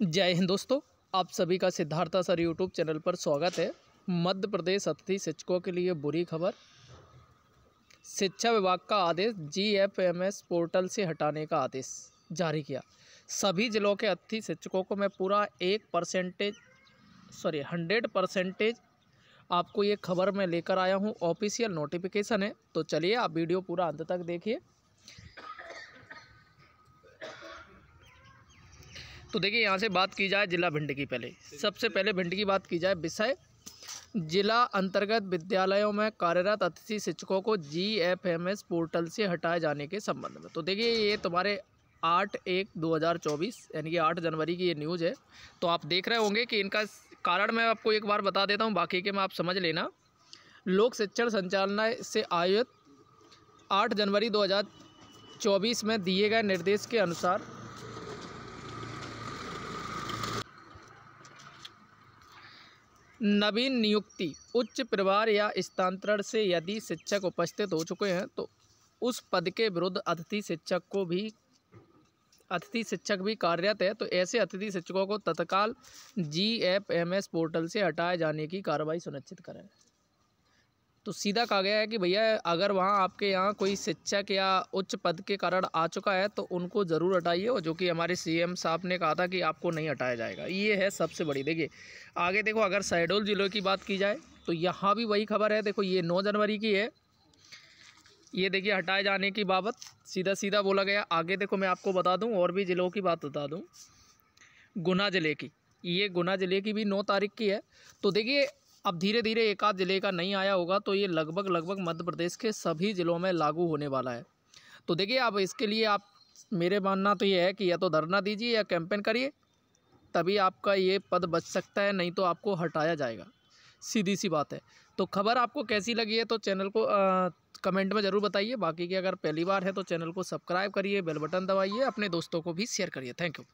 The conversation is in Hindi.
जय हिंद दोस्तों, आप सभी का सिद्धार्था सर यूट्यूब चैनल पर स्वागत है। मध्य प्रदेश अतिथि शिक्षकों के लिए बुरी खबर। शिक्षा विभाग का आदेश जीएफएमएस पोर्टल से हटाने का आदेश जारी किया। सभी जिलों के अतिथि शिक्षकों को मैं पूरा एक परसेंटेज सॉरी हंड्रेड परसेंटेज आपको ये खबर मैं लेकर आया हूँ। ऑफिशियल नोटिफिकेशन है। तो चलिए आप वीडियो पूरा अंत तक देखिए। तो देखिए, यहाँ से बात की जाए जिला भिंड की पहले। सबसे पहले भिंड की बात की जाए विषय। जिला अंतर्गत विद्यालयों में कार्यरत अतिथि शिक्षकों को G F M S portal से हटाए जाने के संबंध में। तो देखिए, ये तुम्हारे आठ एक दो हज़ार चौबीस, यानी कि आठ जनवरी की ये न्यूज़ है। तो आप देख रहे होंगे कि इनका कारण मैं आपको एक बार बता देता हूँ, बाकी के मैं आप समझ लेना। लोक शिक्षण संचालनालय से आयोजित आठ जनवरी दो हज़ार चौबीस में दिए गए निर्देश के अनुसार नवीन नियुक्ति उच्च परिवार या स्थानांतरण से यदि शिक्षक उपस्थित हो चुके हैं तो उस पद के विरुद्ध अतिथि शिक्षक को भी, अतिथि शिक्षक भी कार्यरत है। तो ऐसे अतिथि शिक्षकों को तत्काल G F M S portal से हटाए जाने की कार्रवाई सुनिश्चित करें। तो सीधा कहा गया है कि भैया, अगर वहाँ आपके यहाँ कोई शिक्षक या उच्च पद के कारण आ चुका है तो उनको ज़रूर हटाइए और जो कि हमारे सीएम साहब ने कहा था कि आपको नहीं हटाया जाएगा। ये है सबसे बड़ी। देखिए, आगे देखो, अगर शहडोल ज़िलों की बात की जाए तो यहाँ भी वही खबर है। देखो, ये नौ जनवरी की है। ये देखिए, हटाए जाने की बाबत सीधा सीधा बोला गया। आगे देखो, मैं आपको बता दूँ, और भी ज़िलों की बात बता दूँ। गुना ज़िले की। ये गुना ज़िले की भी नौ तारीख की है। तो देखिए अब धीरे धीरे एक आध ज़िले का नहीं आया होगा तो ये लगभग लगभग मध्य प्रदेश के सभी ज़िलों में लागू होने वाला है। तो देखिए अब इसके लिए आप मेरे मानना तो ये है कि या तो धरना दीजिए या कैंपेन करिए तभी आपका ये पद बच सकता है नहीं तो आपको हटाया जाएगा। सीधी सी बात है। तो खबर आपको कैसी लगी है तो चैनल को आ, कमेंट में ज़रूर बताइए। बाकी की अगर पहली बार है तो चैनल को सब्सक्राइब करिए बेल बटन दबाइए अपने दोस्तों को भी शेयर करिए। Thank you.